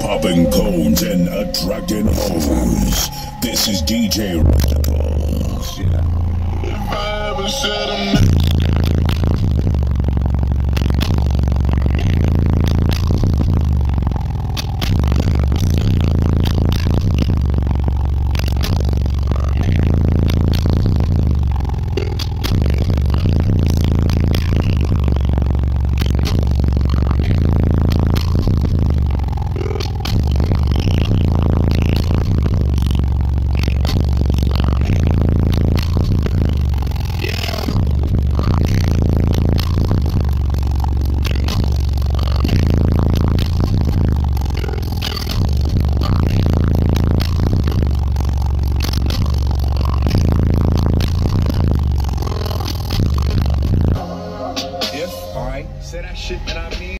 Popping cones and attracting hoes. This is DJ Radicals. If Say that shit that I mean.